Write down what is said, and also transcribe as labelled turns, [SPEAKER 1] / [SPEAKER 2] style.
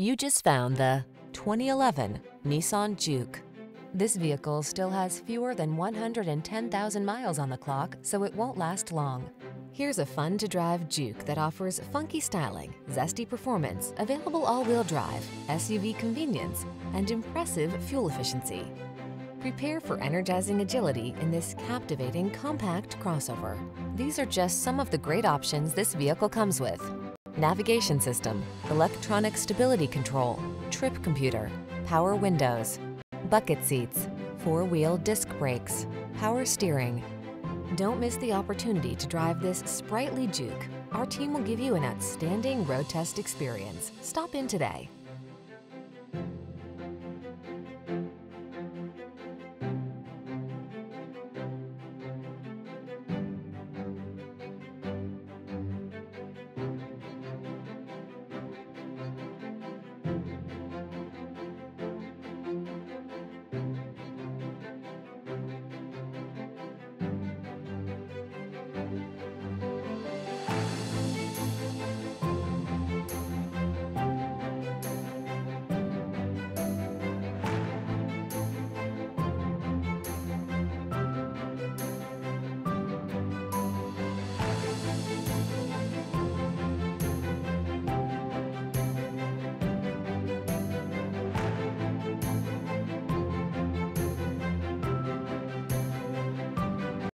[SPEAKER 1] You just found the 2011 Nissan Juke. This vehicle still has fewer than 110,000 miles on the clock, so it won't last long. Here's a fun-to-drive Juke that offers funky styling, zesty performance, available all-wheel drive, SUV convenience, and impressive fuel efficiency. Prepare for energizing agility in this captivating compact crossover. These are just some of the great options this vehicle comes with. Navigation system, electronic stability control, trip computer, power windows, bucket seats, four-wheel disc brakes, power steering. Don't miss the opportunity to drive this sprightly Juke. Our team will give you an outstanding road test experience. Stop in today.